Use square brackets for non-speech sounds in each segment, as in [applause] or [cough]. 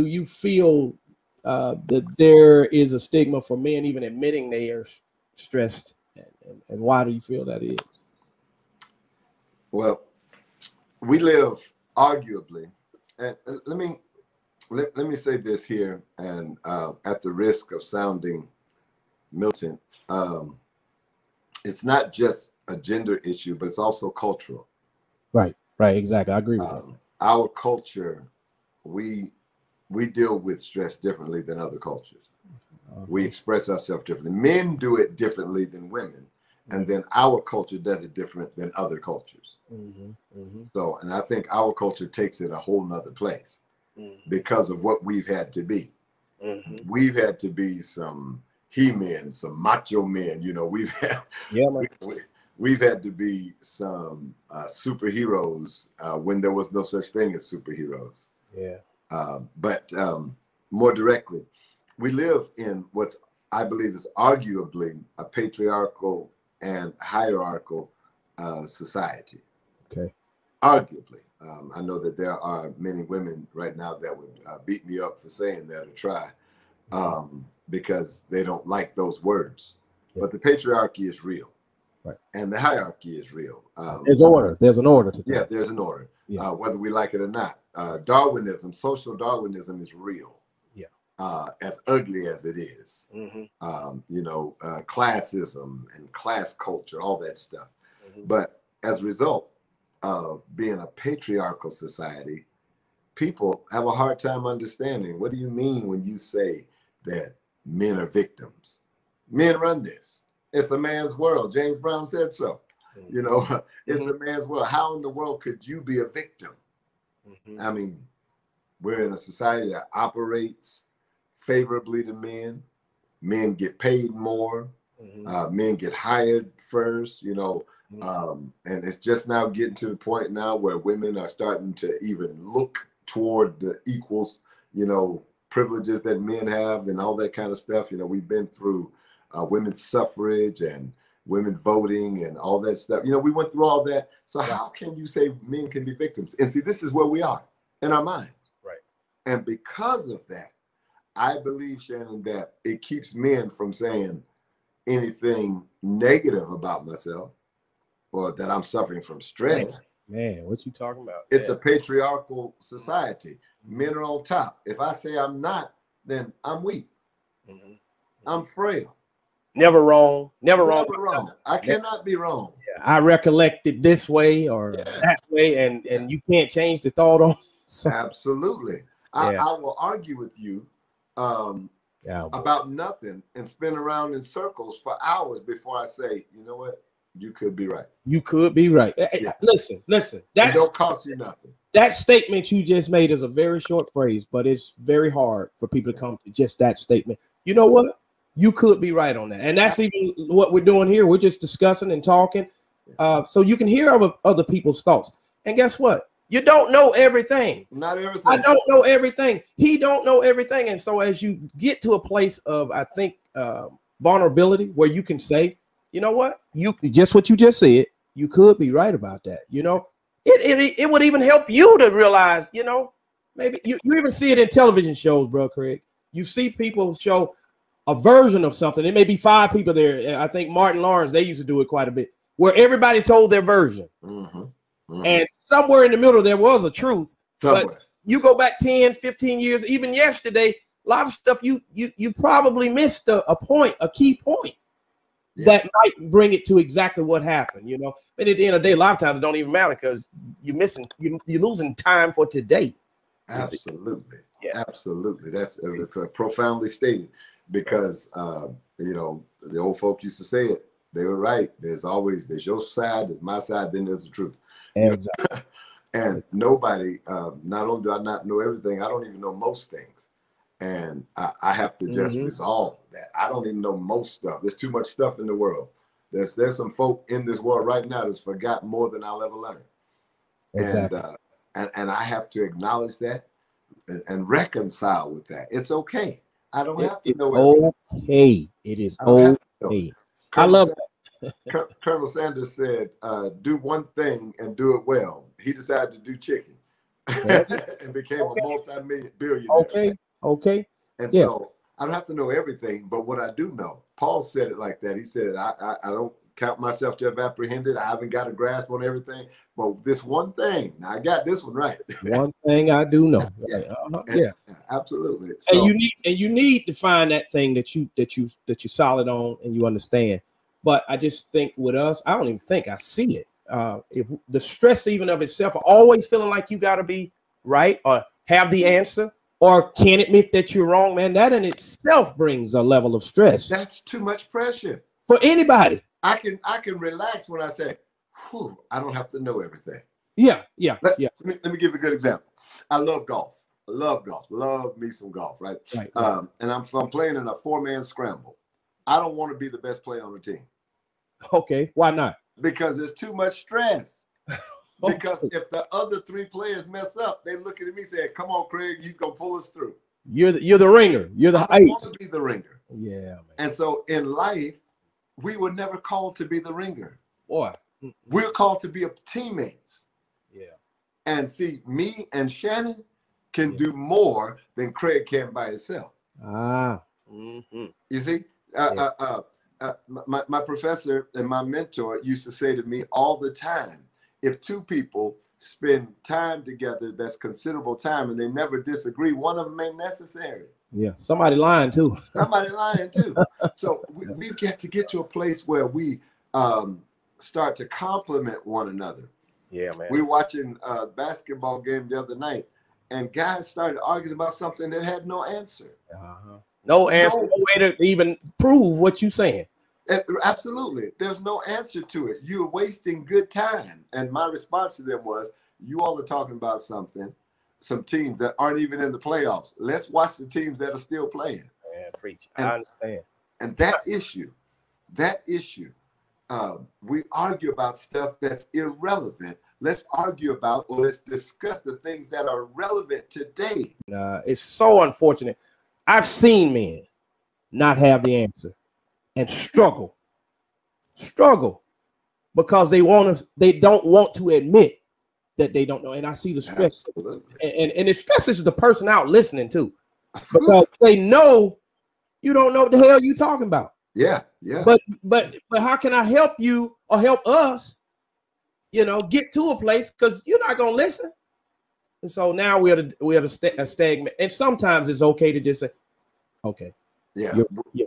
do you feel uh, that there is a stigma for men even admitting they are stressed, and, and, why do you feel that is? Well, we live arguably, and, and let me let, let me say this here, and uh, at the risk of sounding militant, um, it's not just a gender issue, but it's also cultural. Right, right, exactly. I agree with um, that. Our culture, we we deal with stress differently than other cultures. Uh-huh. We express ourselves differently. Men do it differently than women, and then our culture does it different than other cultures. Mm-hmm, mm-hmm. So, and I think our culture takes it a whole nother place mm-hmm. because of what we've had to be. Mm-hmm. We've had to be some he-men, some macho men. You know, we've had yeah, [laughs] we, have had to be some uh, superheroes uh, when there was no such thing as superheroes. Yeah. Uh, but um, more directly, we live in what's I believe is arguably a patriarchal and hierarchical uh, society. Okay. Arguably, um, I know that there are many women right now that would uh, beat me up for saying that or try, um, because they don't like those words. Yeah. But the patriarchy is real, right? And the hierarchy is real. Um, there's order. There's an order to. That. Yeah, there's an order. Yeah. Uh, whether we like it or not, uh, Darwinism, social Darwinism, is real. Yeah. Uh, as ugly as it is. Mm-hmm. Um, you know, uh, classism and class culture, all that stuff. Mm-hmm. But as a result, of being a patriarchal society, people have a hard time understanding what do you mean when you say that men are victims? Men run this. It's a man's world. James Brown said so. Mm-hmm. You know, [laughs] it's mm-hmm. a man's world. How in the world could you be a victim? Mm-hmm. I mean, we're in a society that operates favorably to men. Men get paid more. Mm-hmm. Uh, men get hired first. You know, Mm-hmm. Um, and it's just now getting to the point now where women are starting to even look toward the equals, you know, privileges that men have and all that kind of stuff. You know, we've been through uh, women's suffrage and women voting and all that stuff. You know, we went through all that. So how can you say men can be victims? And see, this is where we are in our minds. Right. And because of that, I believe, Shannon, that it keeps men from saying anything negative about myself or that I'm suffering from stress. Man, what you talking about? It's a patriarchal society. Men are on top. If I say I'm not, then I'm weak. Mm-hmm. I'm frail. Never wrong. Never, Never wrong. wrong. I cannot be wrong. Yeah, I recollect it this way or yeah. that way, and and you can't change the thought on. [laughs] So. Absolutely. I, I, will argue with you um, about nothing and spin around in circles for hours before I say, you know what? You could be right. You could be right. Yeah. Listen, listen. That don't cost you nothing. That statement you just made is a very short phrase, but it's very hard for people to come to just that statement. You know what? You could be right on that, and that's even what we're doing here. We're just discussing and talking, uh, so you can hear other, other people's thoughts. And guess what? You don't know everything. Not everything. I don't know everything. He don't know everything. And so as you get to a place of, I think, uh, vulnerability where you can say, you know what? You just what you just said. You could be right about that. You know, it it, it would even help you to realize, you know, maybe you, you even see it in television shows, bro, Craig. You see people show a version of something. There may be five people there. I think Martin Lawrence, they used to do it quite a bit, where everybody told their version. Mm-hmm. Mm-hmm. And somewhere in the middle, there was a truth. Somewhere. But you go back 10, 15 years, even yesterday, a lot of stuff you you you probably missed a, a point, a key point yeah. that might bring it to exactly what happened, you know. But at the end of the day, a lot of times it don't even matter because you're missing, you, you're losing time for today. Absolutely. Yeah. Absolutely. That's uh, profoundly stated because, uh, you know, the old folk used to say it. They were right. There's always, there's your side, there's my side, then there's the truth. Exactly. and nobody, uh, not only do I not know everything, I don't even know most things and I, I have to just mm-hmm. resolve that. I don't even know most stuff. There's too much stuff in the world. There's there's some folk in this world right now that's forgot more than I'll ever learn. Exactly. And, uh, and and I have to acknowledge that and, and reconcile with that. It's okay. I don't it have to know. Okay, it is okay. I love that. [laughs] Colonel Sanders said, uh, "Do one thing and do it well." He decided to do chicken. [laughs] and became okay. a multi-million billionaire. Okay, okay. And yeah. so I don't have to know everything, but what I do know, Paul said it like that. He said, I, I, I don't count myself to have apprehended. I haven't got a grasp on everything, but this one thing, I got this one right. one thing I do know. [laughs] yeah. Uh-huh. yeah, absolutely. So, and you need and you need to find that thing that you that you that you're solid on and you understand. But I just think with us, I don't even think I see it. Uh, if the stress even of itself, always feeling like you got to be right or have the answer or can't admit that you're wrong, man, that in itself brings a level of stress. That's too much pressure for anybody. I can I can relax when I say, Whew, I don't have to know everything. Yeah, yeah, let, yeah. Let me, let me give you a good example. I love golf. Love golf. Love me some golf, right? Right. Um, and I'm, I'm playing in a four man scramble. I don't want to be the best player on the team. Okay, why not? Because there's too much stress. [laughs] because if the other three players mess up, they looking at me saying, "Come on, Craig, he's gonna pull us through." You're the, you're the ringer. You're the I want to be the ringer. Yeah, man. And so in life, we were never called to be the ringer. Boy, we're called to be teammates. Yeah. And see, me and Shannon can yeah. do more than Craig can by himself. Ah. Mm-hmm. You see, uh, yeah. uh, uh, uh my, my professor and my mentor used to say to me all the time if two people spend time together that's considerable time and they never disagree, one of them ain't necessary. Yeah, somebody lying too. [laughs] somebody lying too. So [laughs] we, we've got to get to a place where we um, start to complement one another. Yeah, man. We were watching a basketball game the other night, and guys started arguing about something that had no answer. Uh-huh. No answer, no, no way to even prove what you're saying. Absolutely. There's no answer to it. You're wasting good time. And my response to them was, you all are talking about something, some teams that aren't even in the playoffs. Let's watch the teams that are still playing. Man, preach. And, I understand. And that issue, that issue, um, we argue about stuff that's irrelevant. Let's argue about or let's discuss the things that are relevant today. Uh, it's so unfortunate. I've seen men not have the answer and struggle, struggle because they want to, they don't want to admit that they don't know. And I see the stress, and, and, and it stresses the person out listening too, because they know you don't know what the hell you're talking about. Yeah, yeah. But but but how can I help you or help us? You know, get to a place because you're not gonna listen. And so now we're a, we're st- a stagnant. And sometimes it's okay to just say, okay, yeah,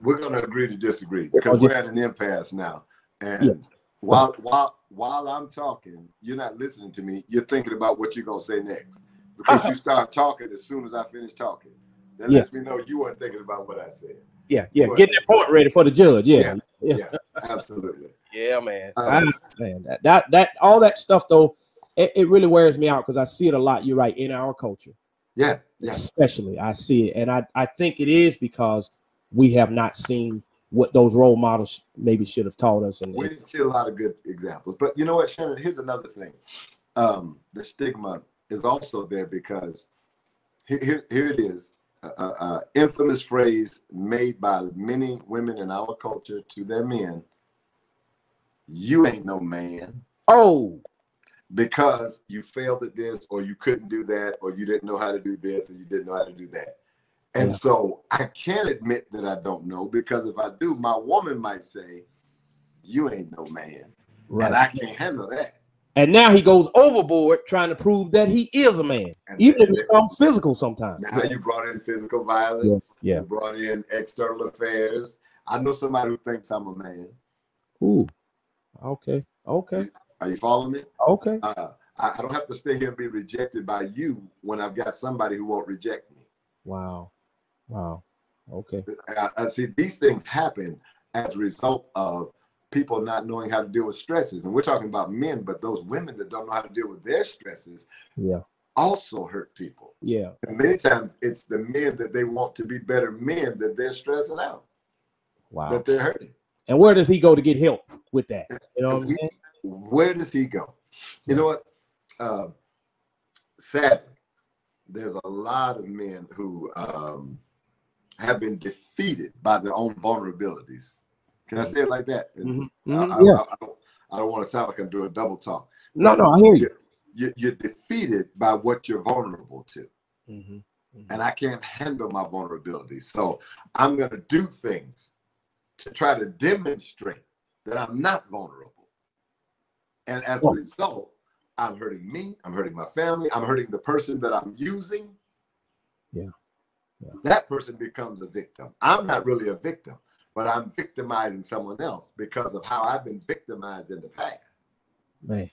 we're going to agree to disagree because we're at an impasse now. And yeah. while while while I'm talking, you're not listening to me. You're thinking about what you're going to say next because you uh-huh. start talking as soon as I finish talking. That yeah. lets me know you weren't thinking about what I said. Yeah, yeah, getting that point ready for the judge. Yeah, yeah, yeah absolutely. Yeah, man. I understand that. That that all that stuff though, it, it really wears me out because I see it a lot. You're right in our culture. Yeah, yeah. Especially, I see it, and I I think it is because we have not seen what those role models maybe should have taught us. And we didn't see a lot of good examples. But you know what, Shannon? Here's another thing. Um, the stigma is also there because here, here it is. A, infamous phrase made by many women in our culture to their men you ain't no man oh because you failed at this or you couldn't do that or you didn't know how to do this and you didn't know how to do that and yeah. so I can't admit that I don't know because if I do, my woman might say, You ain't no man. Right. And I can't handle that. And now he goes overboard trying to prove that he is a man, and even if it becomes physical sometimes. Now you brought in physical violence. Yeah. You brought in external affairs. I know somebody who thinks I'm a man. Ooh. Okay. Okay. Are you following me? Okay. Uh, I, I don't have to stay here and be rejected by you when I've got somebody who won't reject me. Wow. Wow. Okay. I, I see these things happen as a result of people not knowing how to deal with stresses. And we're talking about men, but those women that don't know how to deal with their stresses yeah. also hurt people. Yeah. And many times it's the men that they want to be better men that they're stressing out. Wow. That they're hurting. And where does he go to get help with that? You know what I'm saying? Where does he go? You know what? Uh, sadly, there's a lot of men who um, have been defeated by their own vulnerabilities. Can I say it like that? Mm-hmm. Mm-hmm. I, yeah. I, I, don't, I don't want to sound like I'm doing double talk. No, no, I hear you. you, you're defeated by what you're vulnerable to. Mm-hmm. Mm-hmm. And I can't handle my vulnerability. So I'm going to do things to try to demonstrate that I'm not vulnerable. And as a result, I'm hurting me, I'm hurting my family, I'm hurting the person that I'm using. Yeah. yeah. That person becomes a victim. I'm not really a victim, but I'm victimizing someone else because of how I've been victimized in the past. Man,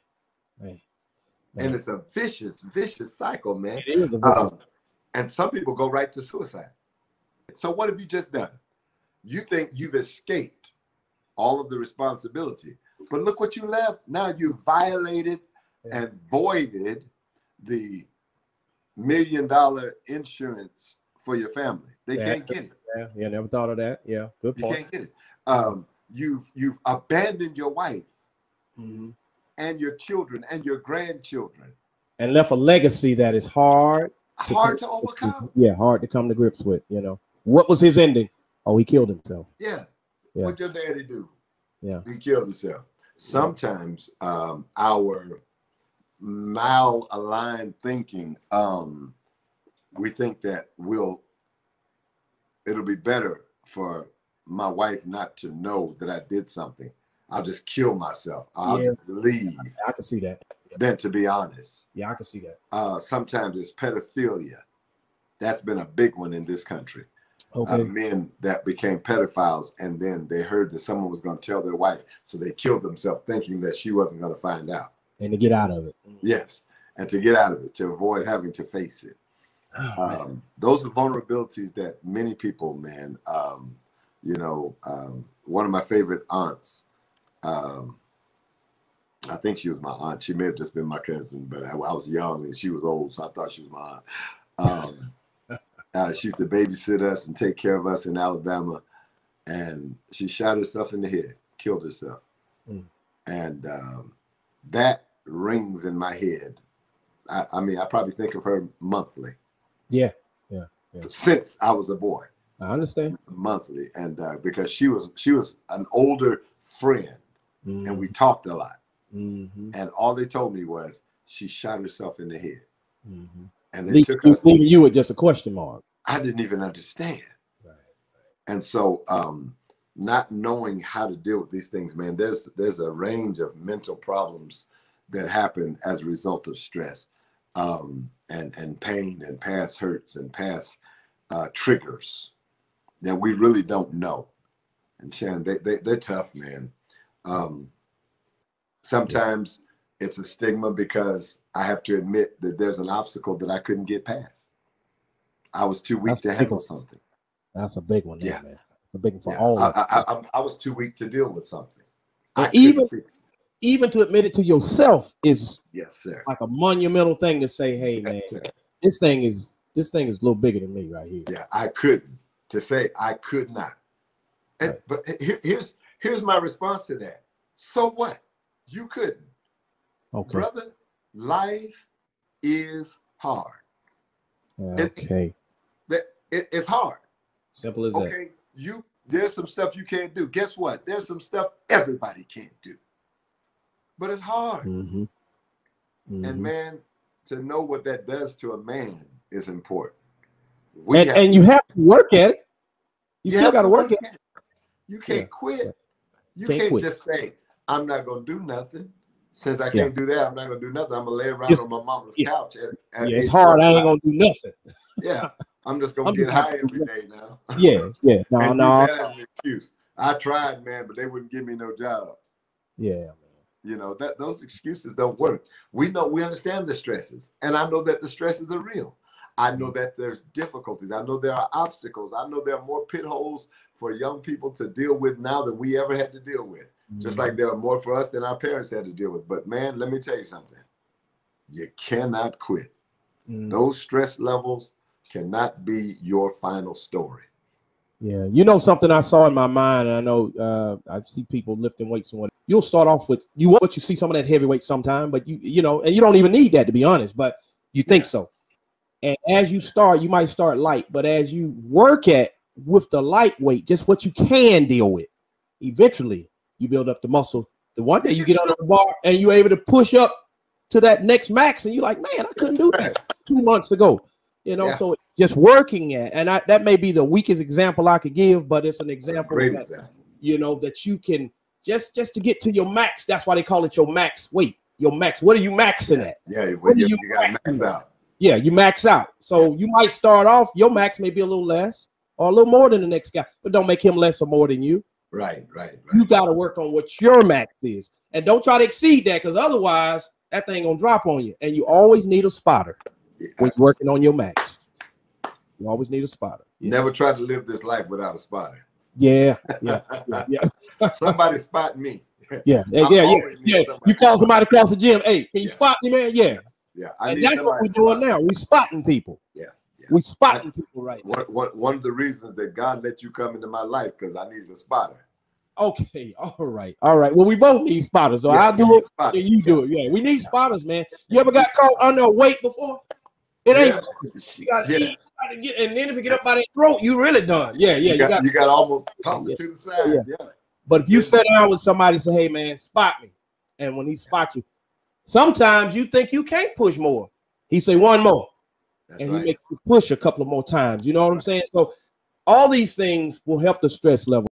man. man. And it's a vicious, vicious cycle, man. It is a vicious. Um, and some people go right to suicide. So what have you just done? You think you've escaped all of the responsibility, but look what you left. Now you violated and voided the million dollar insurance for your family. They Yeah. can't get it. Yeah, yeah, never thought of that. Yeah, good point. You can't get it. Um, you've you've abandoned your wife Mhm. and your children and your grandchildren. And left a legacy that is hard. Hard to come- overcome. Yeah, hard to come to grips with. You know, what was his ending? Oh, he killed himself. Yeah. Yeah. What your daddy do? Yeah. He killed himself. Sometimes um, our malaligned thinking, um, we think that we'll it'll be better for my wife not to know that I did something. I'll just kill myself. I'll Yeah. leave I can see that. than to be honest. Yeah, I can see that. Uh, sometimes it's pedophilia. That's been a big one in this country. Okay. men that became pedophiles and then they heard that someone was going to tell their wife so they killed themselves thinking that she wasn't going to find out. And to get out of it. yes and to get out of it to avoid having to face it. Oh, um, those are vulnerabilities that many people man um, you know um, one of my favorite aunts um, i think she was my aunt. She may have just been my cousin but i, I was young and she was old so i thought she was my aunt. Um, uh, she used to babysit us and take care of us in Alabama, and she shot herself in the head, killed herself, Mm. and um, that rings in my head. I, I mean, I probably think of her monthly yeah, yeah. since I was a boy, I understand. monthly, and uh, because she was she was an older friend, and we talked a lot, Mm-hmm. and all they told me was she shot herself in the head, Mm-hmm. And they took us. leaving you with just a question mark. I didn't even understand. Right. and so um not knowing how to deal with these things man there's there's a range of mental problems that happen as a result of stress um and and pain and past hurts and past uh triggers that we really don't know and shannon they, they they're tough man um sometimes it's a stigma because i have to admit that there's an obstacle that i couldn't get past i was too weak That's to handle one. something That's a big one, there, Yeah. man. It's a big one for yeah, all I, of us. I, I, I was too weak to deal with something. I even- Even to admit it to yourself is yes, sir. like a monumental thing to say, "Hey, man, Yes, this thing is this thing is a little bigger than me right here." Yeah, I couldn't. To say I could not. And, Right. But here- here's here's my response to that. So what? You couldn't, Okay. brother. Life is hard. Okay. That it, it's hard. Simple as that. Okay, you there's some stuff you can't do. Guess what? There's some stuff everybody can't do. But it's hard. Mm-hmm. And Mhm. man, to know what that does to a man is important. We And, have- and you have to work at it. You, still got to work at at it. You can't Yeah, quit. You Can't can't, quit. just say, I'm not gonna do nothing. Since I can't do that, I'm not gonna do nothing. I'm gonna lay around It's- on my mama's yeah. couch. At, at Yeah, it's hard. I ain't gonna do nothing. [laughs] Yeah, I'm just gonna I'm get just high every day now. [laughs] Yeah, yeah. [laughs] No, no. use that as an excuse. I tried, man, but they wouldn't give me no job. Yeah. You know that those excuses don't work. We know we understand the stresses, and I know that the stresses are real. I know that there's difficulties. I know there are obstacles. I know there are more pit holes for young people to deal with now than we ever had to deal with. Just like there are more for us than our parents had to deal with. But man, let me tell you something. You cannot quit. Mhm. Those stress levels cannot be your final story. Yeah, you know something I saw in my mind. And I know uh, I see people lifting weights and what. You'll start off with you want you see some of that heavyweight sometime, but you you know, and you don't even need that to be honest. But you think Yeah. so, and as you start, you might start light, but as you work at with the lightweight, just what you can deal with, eventually you build up the muscle. The one day you get on the bar and you're able to push up to that next max, and you're like, man, I couldn't do that two months ago. You know, yeah. so just working at, and I, that may be the weakest example I could give, but it's an example, that, example. you know, that you can just just to get to your max. That's why they call it your max weight. Your max. What are you maxing at? Yeah, well, you, you, you got max out. Yeah, you max out. So you might start off. Your max may be a little less or a little more than the next guy, but don't make him less or more than you. Right, right. right. You got to work on what your max is, and don't try to exceed that, because otherwise that thing gonna drop on you. And you always need a spotter yeah. when you're working on your max. You always need a spotter. Yeah. Never try to live this life without a spotter. Yeah, [laughs] yeah, yeah. yeah. somebody spot me. Yeah, [laughs] yeah, yeah, yeah. yeah. You call somebody across the gym. Hey, can you spot me, man? Yeah. Yeah. I and that's what we're doing now. We're spotting people. Yeah. we're spotting people right one, one, one of the reasons that God let you come into my life because I needed a spotter. Okay, [laughs] all right, all right. Well, we both need spotters, so yeah, I'll do it. Yeah, you do it. Yeah, we need spotters, man. You ever got caught under weight before? It ain't. Yeah. [laughs] You gotta yeah. eat, gotta get, and then if you get up by that throat, you really done. Yeah, yeah. You, got, you got, almost [laughs] toss it to the side. Yeah. yeah. But if you sit down with somebody and say, "Hey, man, spot me," and when he spots you, sometimes you think you can't push more. He say one more, That's and right. he make you push a couple of more times. You know what I'm saying? So all these things will help the stress level